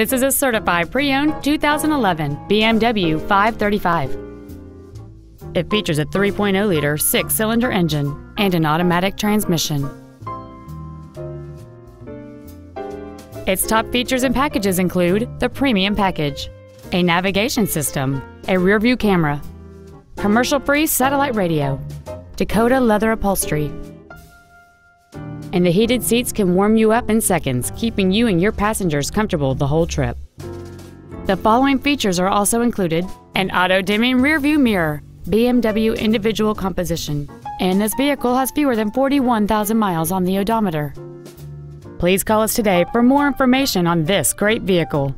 This is a certified pre-owned 2011 BMW 535. It features a 3.0-liter six-cylinder engine and an automatic transmission. Its top features and packages include the Premium Package, a navigation system, a rear-view camera, commercial-free satellite radio, Dakota leather upholstery, and the heated seats can warm you up in seconds, keeping you and your passengers comfortable the whole trip. The following features are also included an auto-dimming rearview mirror, BMW individual composition, and this vehicle has fewer than 41,000 miles on the odometer. Please call us today for more information on this great vehicle.